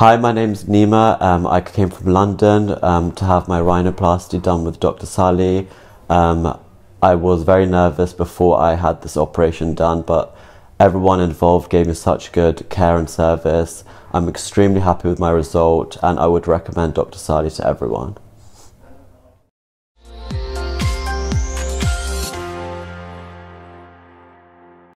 Hi, my name's Nima. Um, I came from London um, to have my rhinoplasty done with Dr. Salih. Um, I was very nervous before I had this operation done, but everyone involved gave me such good care and service. I'm extremely happy with my result, and I would recommend Dr. Salih to everyone.